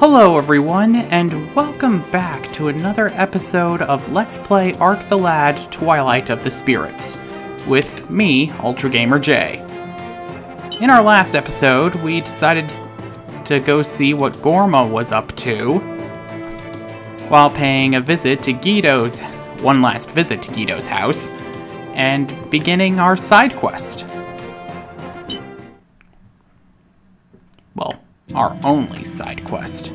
Hello, everyone, and welcome back to another episode of Let's Play Arc the Lad Twilight of the Spirits, with me, Ultra Gamer J. In our last episode, we decided to go see what Gorma was up to, while paying a visit to Guido's, one last visit to Guido's house, and beginning our side quest. Our only side quest.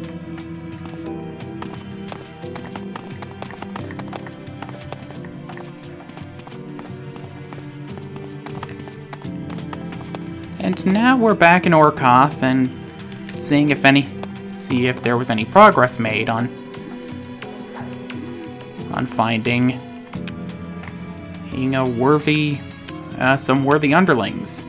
And now we're back in Orkoth and seeing if any see if there was any progress made on on finding being a worthy uh, some worthy underlings.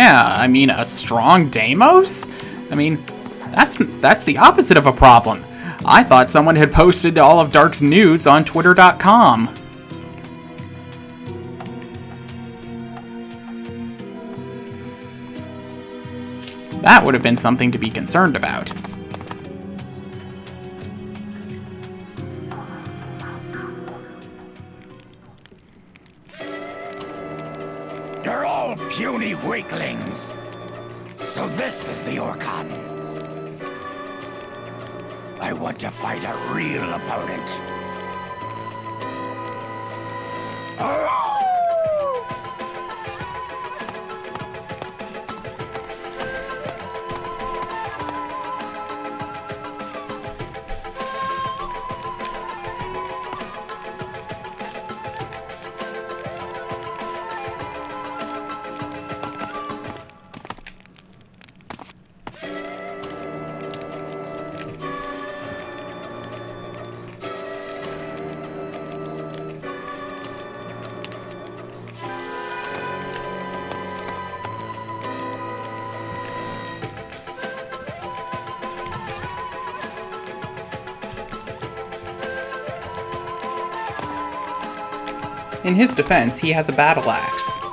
Yeah, I mean a strong Deimos? I mean, that's that's the opposite of a problem. I thought someone had posted all of Darc's nudes on twitter.com. That would have been something to be concerned about. This is the Orcon. I want to fight a real opponent. In his defense, he has a battle axe.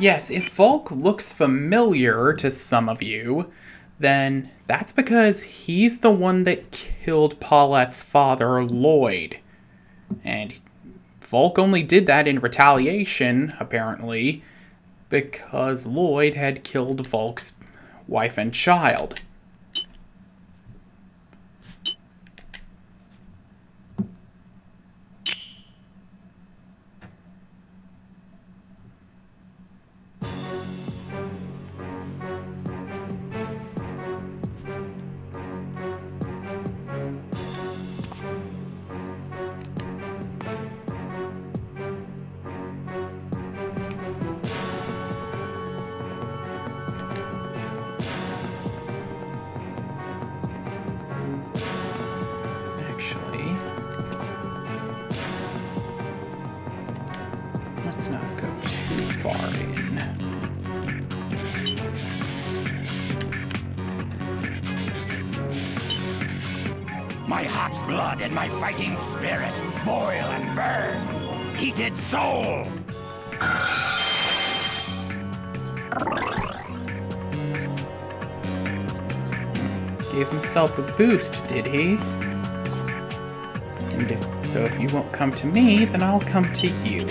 Yes, if Volk looks familiar to some of you, then that's because he's the one that killed Paulette's father, Lloyd. And Volk only did that in retaliation, apparently, because Lloyd had killed Volk's wife and child. My hot blood and my fighting spirit boil and burn. Heated soul! Gave himself a boost, did he? And if so, if you won't come to me, then I'll come to you.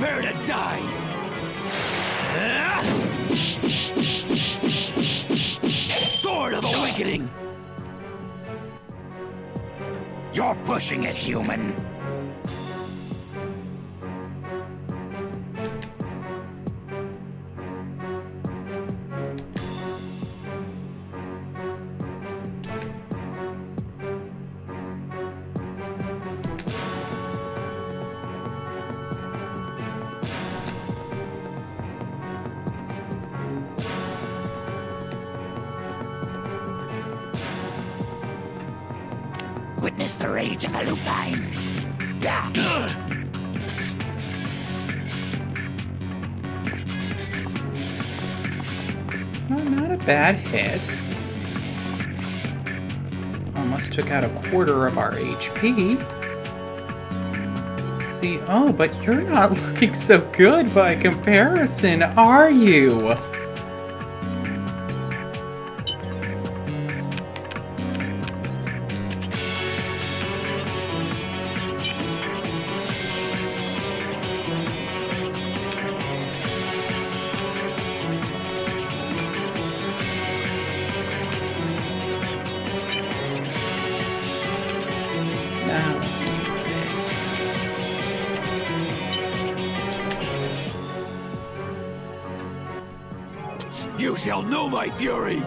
Prepare to die! Sword of Awakening! You're pushing it, human. The rage of the lupine. Ah! Well, not a bad hit. Almost took out a quarter of our HP. See, oh, but you're not looking so good by comparison, are you? You shall know my fury!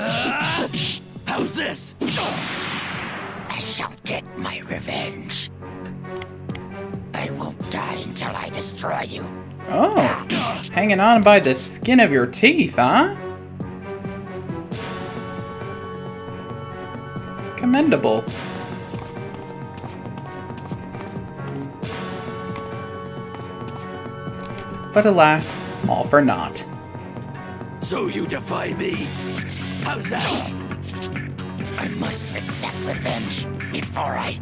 Ah! How's this? I shall get my revenge. I won't die until I destroy you. Oh, hanging on by the skin of your teeth, huh? Commendable. But alas, all for naught. So you defy me? How's that? I must exact revenge before I.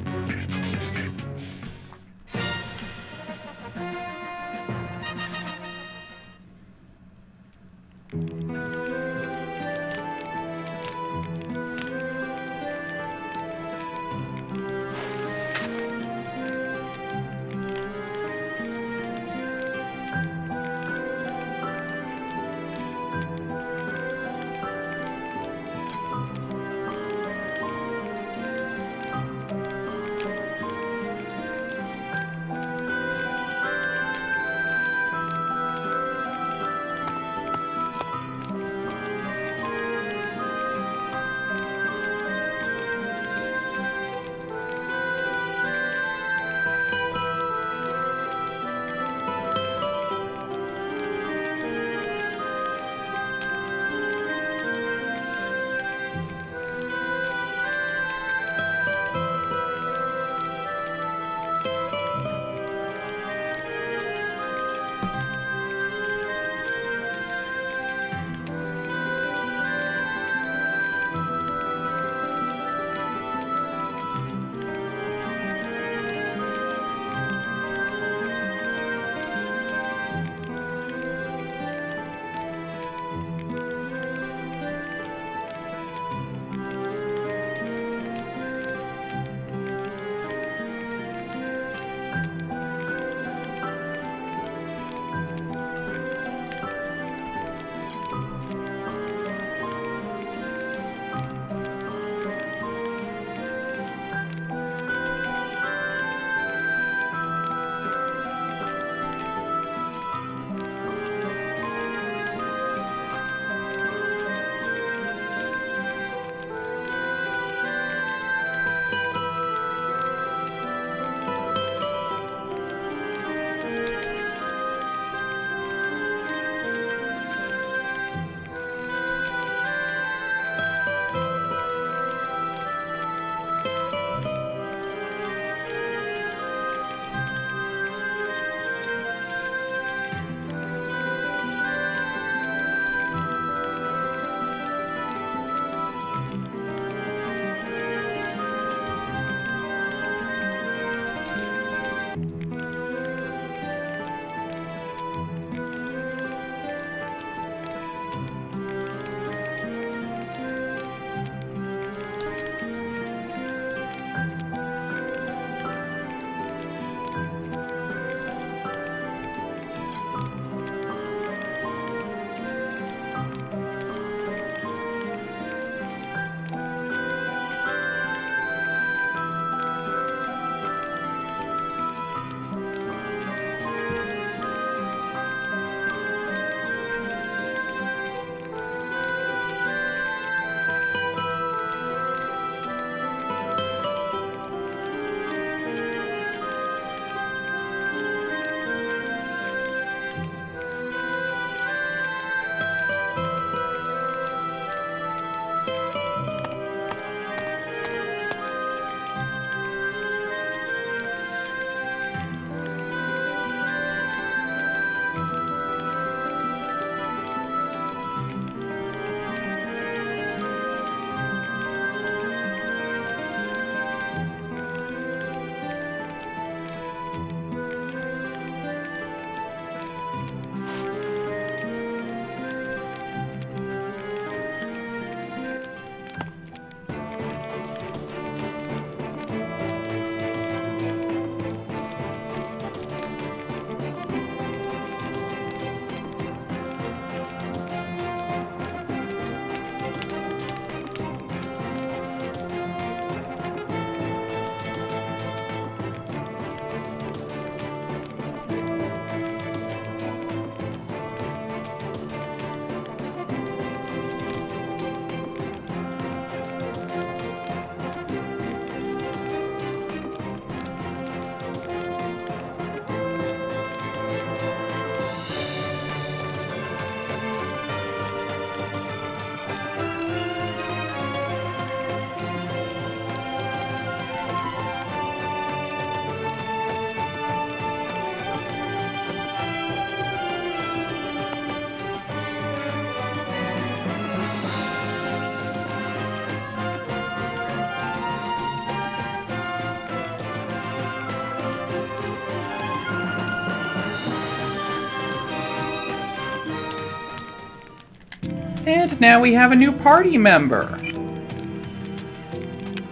And now we have a new party member.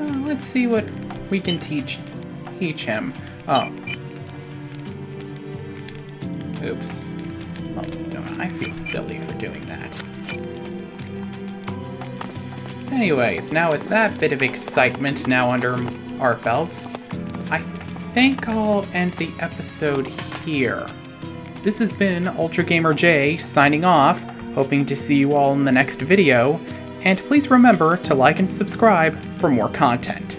Uh, let's see what we can teach teach him. Oh. Oops. Oh, no, I feel silly for doing that. Anyways, now with that bit of excitement now under our belts, I think I'll end the episode here. This has been Ultra Gamer J signing off, hoping to see you all in the next video, and please remember to like and subscribe for more content.